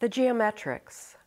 The geometrics.